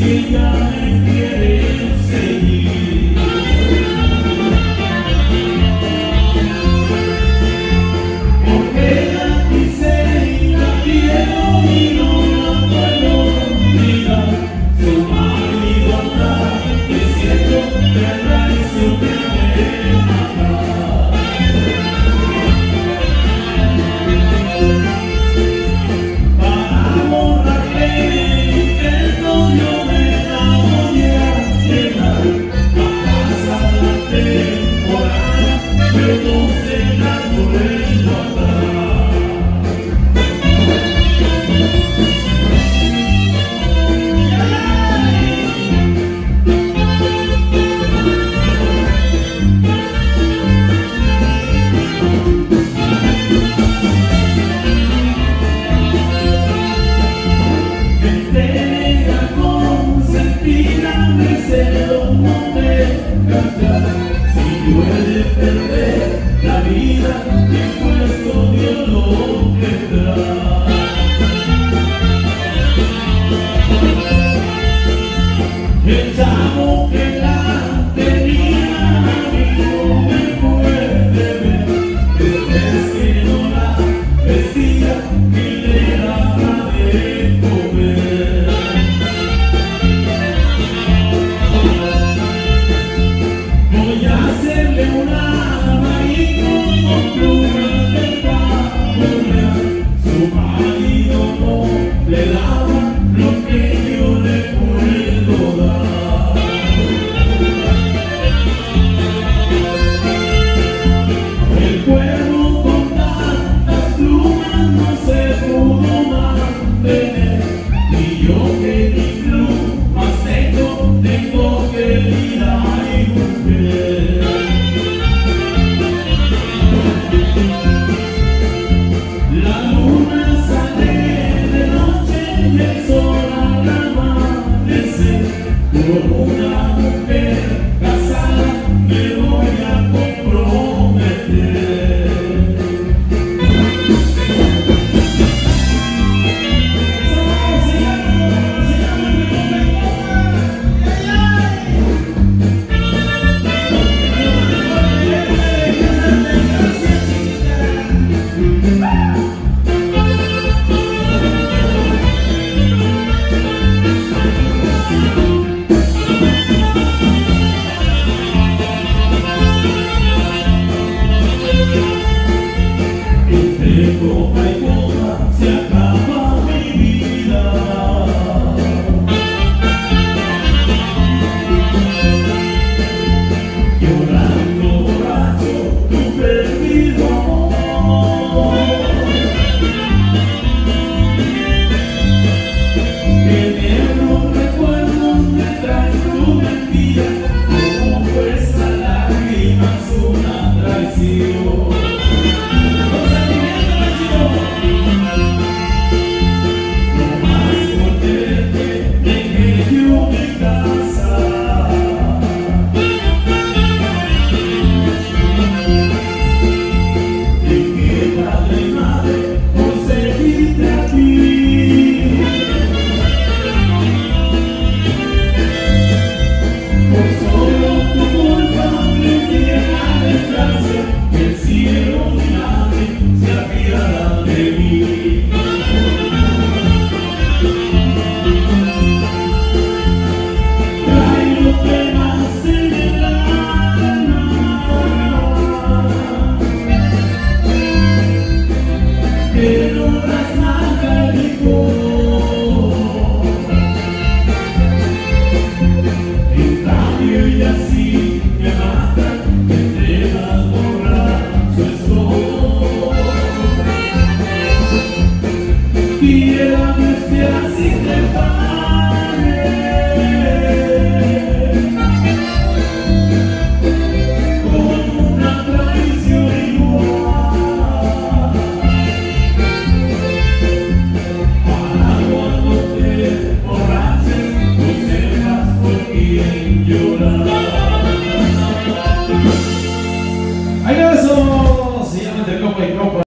Yeah.